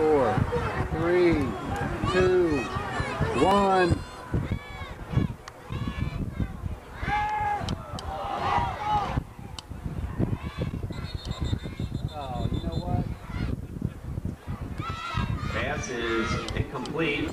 four, three, two, one. Oh, you know what? Pass is incomplete.